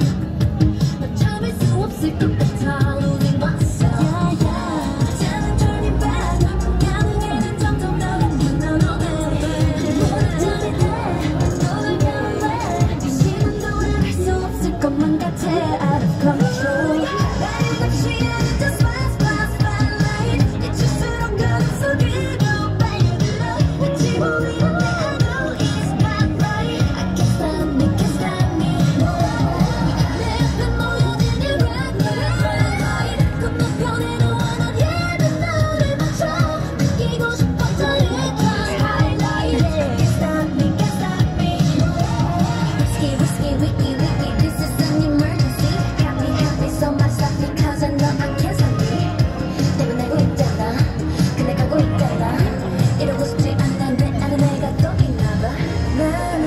you